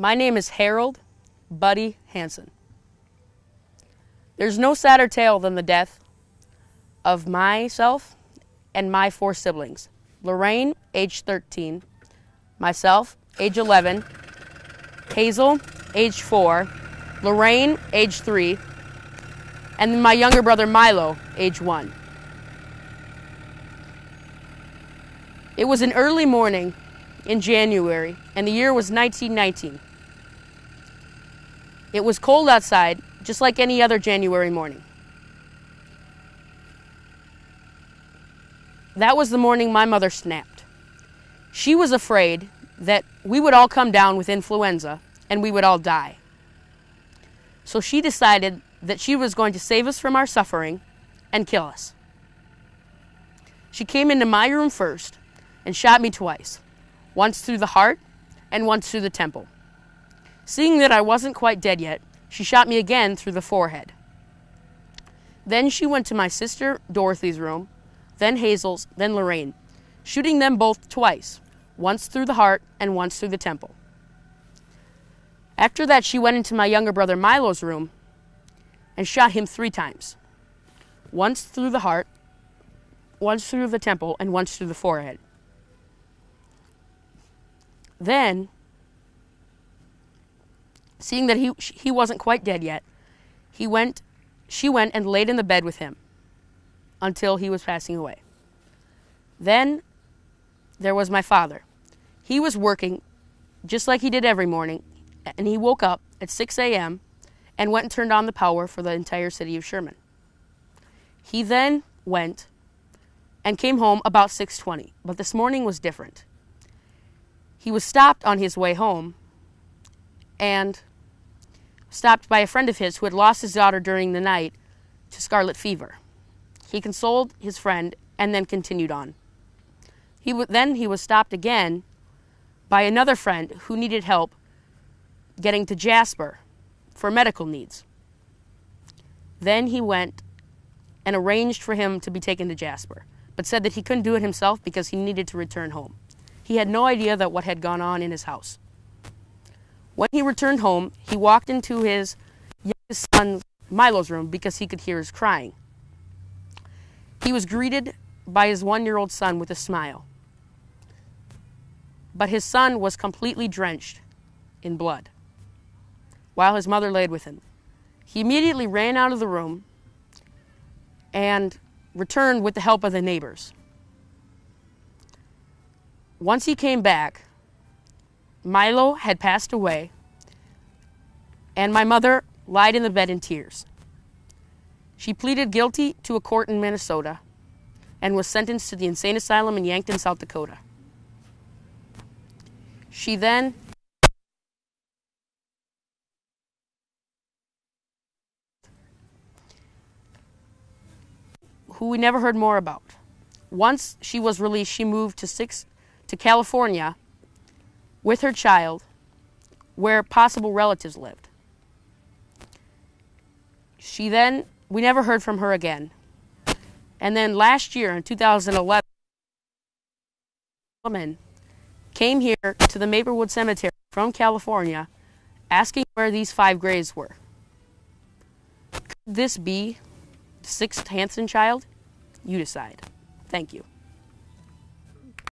My name is Harold Buddy Hanson. There's no sadder tale than the death of myself and my four siblings Lorraine, age 13, myself, age 11, Hazel, age 4, Lorraine, age 3, and my younger brother Milo, age 1. It was an early morning in January, and the year was 1919. It was cold outside, just like any other January morning. That was the morning my mother snapped. She was afraid that we would all come down with influenza and we would all die. So she decided that she was going to save us from our suffering and kill us. She came into my room first and shot me twice once through the heart and once through the temple. Seeing that I wasn't quite dead yet, she shot me again through the forehead. Then she went to my sister Dorothy's room, then Hazel's, then Lorraine, shooting them both twice, once through the heart and once through the temple. After that, she went into my younger brother Milo's room and shot him three times once through the heart, once through the temple, and once through the forehead. Then, seeing that he, he wasn't quite dead yet, he went, she went and laid in the bed with him until he was passing away. Then there was my father. He was working just like he did every morning, and he woke up at 6 a.m. and went and turned on the power for the entire city of Sherman. He then went and came home about 6:20, but this morning was different. He was stopped on his way home and stopped by a friend of his who had lost his daughter during the night to scarlet fever. He consoled his friend and then continued on. He w- then he was stopped again by another friend who needed help getting to Jasper for medical needs. Then he went and arranged for him to be taken to Jasper, but said that he couldn't do it himself because he needed to return home. He had no idea that what had gone on in his house. When he returned home, he walked into his youngest son Milo's room because he could hear his crying. He was greeted by his one year old son with a smile. But his son was completely drenched in blood while his mother laid with him. He immediately ran out of the room and returned with the help of the neighbors. Once he came back, Milo had passed away, and my mother lied in the bed in tears. She pleaded guilty to a court in Minnesota and was sentenced to the insane asylum in Yankton, South Dakota. She then who we never heard more about. Once she was released, she moved to six to California with her child where possible relatives lived. She then we never heard from her again. And then last year in 2011 a woman came here to the Maplewood Cemetery from California asking where these five graves were. Could this be the sixth Hanson child? You decide. Thank you.